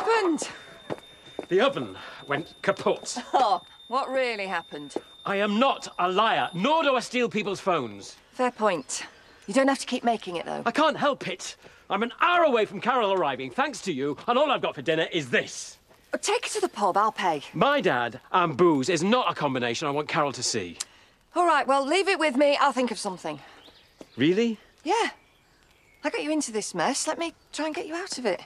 happened? The oven went kaput. Oh, what really happened? I am not a liar, nor do I steal people's phones. Fair point. You don't have to keep making it, though. I can't help it. I'm an hour away from Carol arriving, thanks to you, and all I've got for dinner is this. Oh, Take her to the pub, I'll pay. My dad and booze is not a combination I want Carol to see. All right, well, leave it with me. I'll think of something. Really? Yeah. I got you into this mess. Let me try and get you out of it.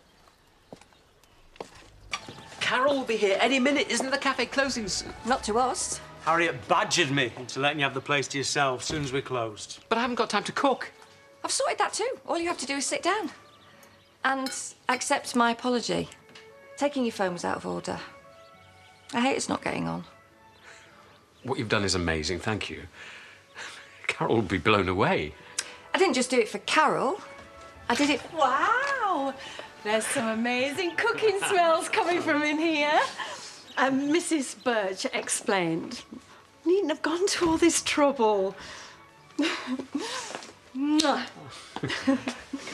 Carol will be here any minute. Isn't the cafe closing soon? Not to us. Harriet badgered me into letting you have the place to yourself as soon as we're closed. But I haven't got time to cook. I've sorted that too. All you have to do is sit down. And accept my apology. Taking your phone was out of order. I hate it's not getting on. What you've done is amazing, thank you. Carol will be blown away. I didn't just do it for Carol. I did it. Wow! There's some amazing cooking smells coming from in here. Um, Mrs. Birch explained. Needn't have gone to all this trouble. Mwah.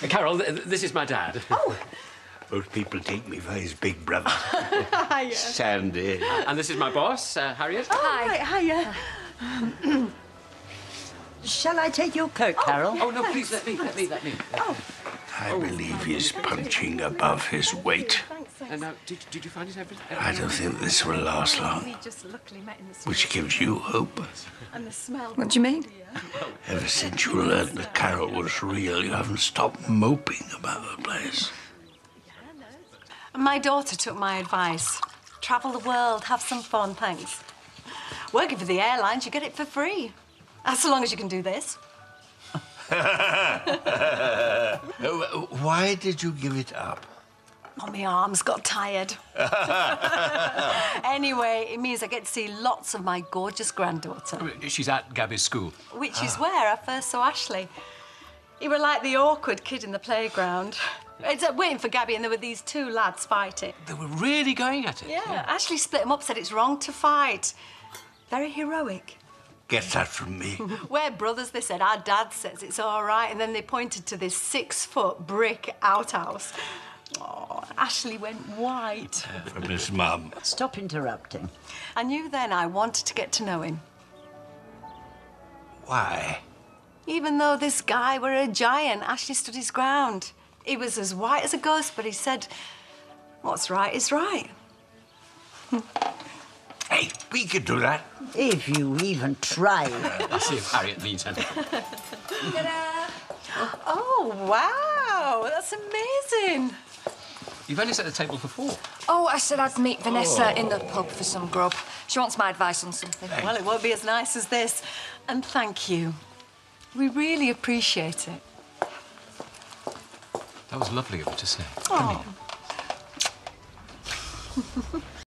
Uh, Carol, th- th- this is my dad. oh, Most people take me for his big brother, hiya. Sandy. And this is my boss, uh, Harriet. Oh, right, hiya. Shall I take your coat, Carol? Oh, no, please, let me, let me, let me. I believe he's punching above his weight. And now, did, did you find it everything? I don't think this will last long, We just luckily met in the which gives you hope. and the smell. What do you mean? Ever since you learned that Carol was real, you haven't stopped moping about the place. My daughter took my advice. Travel the world, have some fun, thanks. Working for the airlines, you get it for free. As long as you can do this. Why did you give it up? Oh, my arms got tired. anyway, it means I get to see lots of my gorgeous granddaughter, She's at Gabby's school. which is where I first saw Ashley. He were like the awkward kid in the playground. It's uh, waiting for Gabby, and there were these two lads fighting. They were really going at it. Yeah, Ashley split them up, said it's wrong to fight. Very heroic. Get that from me. We're brothers, they said. Our dad says it's all right. And then they pointed to this six foot brick outhouse. Oh, Ashley went white. Uh, from his mum. Stop interrupting. I knew then I wanted to get to know him. Why? Even though this guy were a giant, Ashley stood his ground. He was as white as a ghost, but he said, What's right is right. Hey, we could do that. If you even try. Let's see if Harriet needs anything. Oh, wow, that's amazing. You've only set the table for four. Oh, I said I'd meet Vanessa oh. in the pub for some grub. She wants my advice on something. Well, it won't be as nice as this. And thank you. We really appreciate it. That was lovely of you to say. Oh.